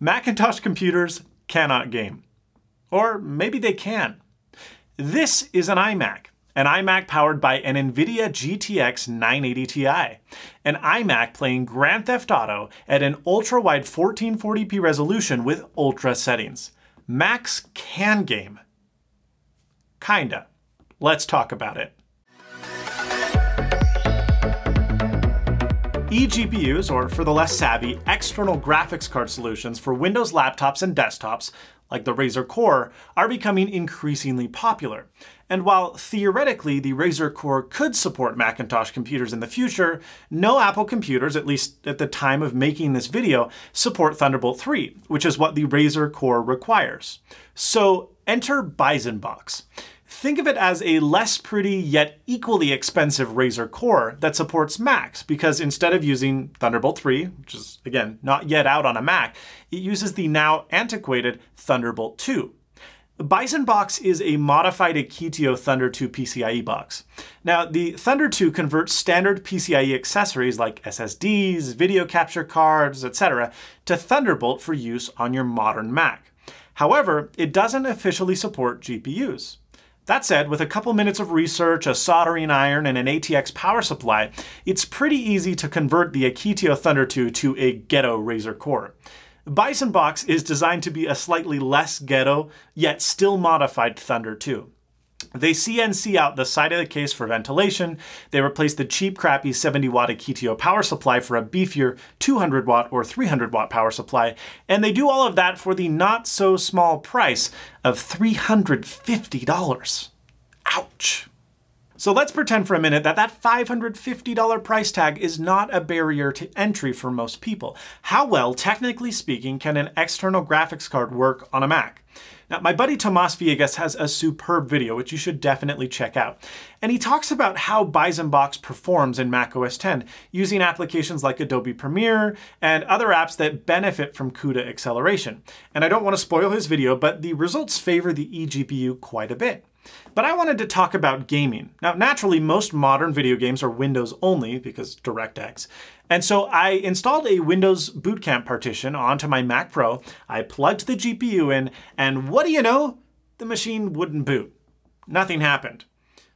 Macintosh computers cannot game. Or maybe they can. This is an iMac, an iMac powered by an NVIDIA GTX 980 Ti, an iMac playing Grand Theft Auto at an ultra-wide 1440p resolution with ultra settings. Macs can game. Kinda. Let's talk about it. eGPUs, or for the less savvy, external graphics card solutions for Windows laptops and desktops, like the Razer Core, are becoming increasingly popular. And while theoretically the Razer Core could support Macintosh computers in the future, no Apple computers, at least at the time of making this video, support Thunderbolt 3, which is what the Razer Core requires. So enter BizonBox. Think of it as a less pretty yet equally expensive Razer Core that supports Macs, because instead of using Thunderbolt 3, which is again not yet out on a Mac, it uses the now antiquated Thunderbolt 2. The BizonBox is a modified Akitio Thunder 2 PCIe box. Now, the Thunder 2 converts standard PCIe accessories like SSDs, video capture cards, etc. to Thunderbolt for use on your modern Mac. However, it doesn't officially support GPUs. That said, with a couple minutes of research, a soldering iron, and an ATX power supply, it's pretty easy to convert the Akitio Thunder 2 to a ghetto Razer Core. BizonBox is designed to be a slightly less ghetto, yet still modified Thunder 2. They CNC out the side of the case for ventilation, they replace the cheap crappy 70 watt Akitio power supply for a beefier 200 watt or 300 watt power supply, and they do all of that for the not so small price of $350. Ouch. So let's pretend for a minute that that $550 price tag is not a barrier to entry for most people. How well, technically speaking, can an external graphics card work on a Mac? Now, my buddy Tomas Villegas has a superb video, which you should definitely check out. And he talks about how BizonBox performs in Mac OS X using applications like Adobe Premiere and other apps that benefit from CUDA acceleration. And I don't want to spoil his video, but the results favor the eGPU quite a bit. But I wanted to talk about gaming. Now, naturally, most modern video games are Windows only because DirectX. And so I installed a Windows Boot Camp partition onto my Mac Pro, I plugged the GPU in, and what do you know? The machine wouldn't boot. Nothing happened.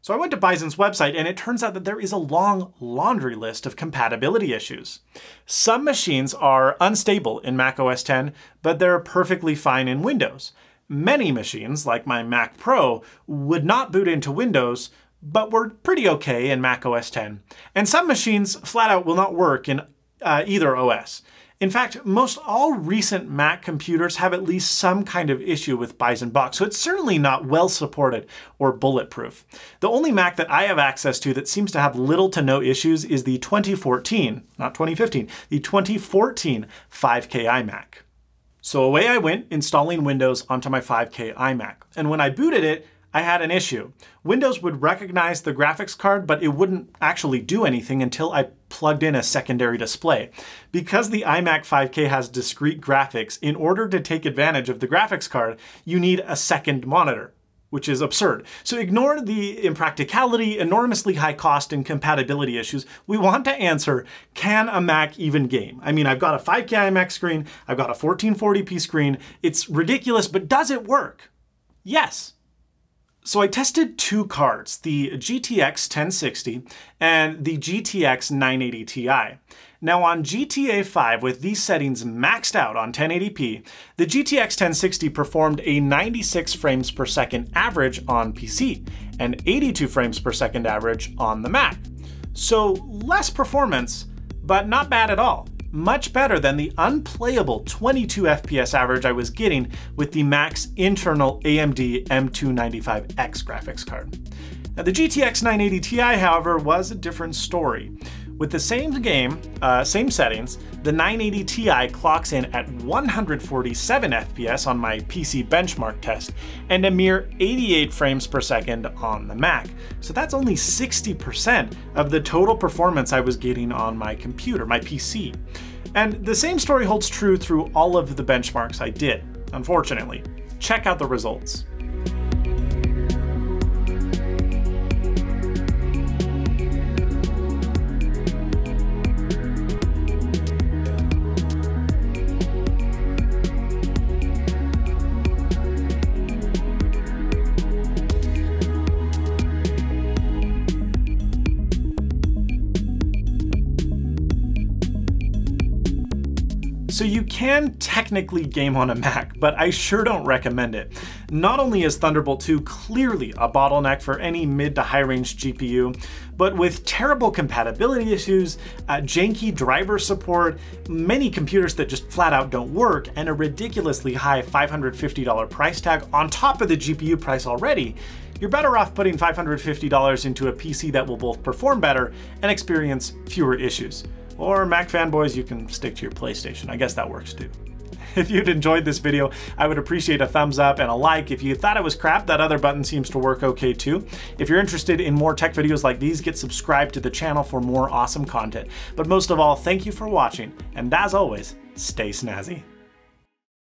So I went to Bizon's website and it turns out that there is a long laundry list of compatibility issues. Some machines are unstable in Mac OS X, but they're perfectly fine in Windows. Many machines, like my Mac Pro, would not boot into Windows, but we're pretty okay in Mac OS X. And some machines flat out will not work in uh, either OS. In fact, most all recent Mac computers have at least some kind of issue with BizonBox, so it's certainly not well supported or bulletproof. The only Mac that I have access to that seems to have little to no issues is the 2014, not 2015, the 2014 5K iMac. So away I went installing Windows onto my 5K iMac. And when I booted it, I had an issue. Windows would recognize the graphics card, but it wouldn't actually do anything until I plugged in a secondary display. Because the iMac 5K has discrete graphics, in order to take advantage of the graphics card, you need a second monitor which is absurd. So ignore the impracticality, enormously high cost, and compatibility issues. We want to answer, can a Mac even game? I mean, I've got a 5K iMac screen, I've got a 1440p screen. It's ridiculous, but does it work? Yes. So I tested two cards, the GTX 1060 and the GTX 980 Ti. Now on GTA 5 with these settings maxed out on 1080p, the GTX 1060 performed a 96 frames per second average on PC and 82 frames per second average on the Mac. So less performance, but not bad at all. Much better than the unplayable 22 FPS average I was getting with the max internal AMD M295X graphics card. Now, the GTX 980 Ti, however, was a different story. With the same game, uh, same settings, the 980 Ti clocks in at 147 FPS on my PC benchmark test, and a mere 88 frames per second on the Mac. So that's only 60% of the total performance I was getting on my computer, my PC. And the same story holds true through all of the benchmarks I did, unfortunately. Check out the results. So you can technically game on a Mac, but I sure don't recommend it. Not only is Thunderbolt 2 clearly a bottleneck for any mid to high range GPU, but with terrible compatibility issues, uh, janky driver support, many computers that just flat out don't work, and a ridiculously high $550 price tag on top of the GPU price already, you're better off putting $550 into a PC that will both perform better and experience fewer issues. Or Mac fanboys, you can stick to your PlayStation. I guess that works too. If you'd enjoyed this video, I would appreciate a thumbs up and a like. If you thought it was crap, that other button seems to work okay too. If you're interested in more tech videos like these, get subscribed to the channel for more awesome content. But most of all, thank you for watching, and as always, stay snazzy.